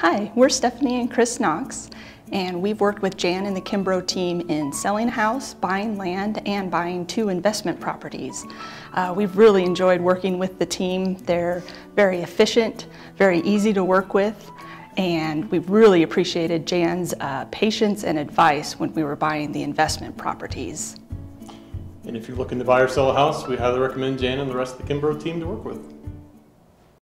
Hi, we're Stephanie and Chris Knox, and we've worked with Jan and the Kimbrough team in selling a house, buying land, and buying two investment properties. Uh, we've really enjoyed working with the team. They're very efficient, very easy to work with, and we really appreciated Jan's uh, patience and advice when we were buying the investment properties. And if you're looking to buy or sell a house, we highly recommend Jan and the rest of the Kimbrough team to work with.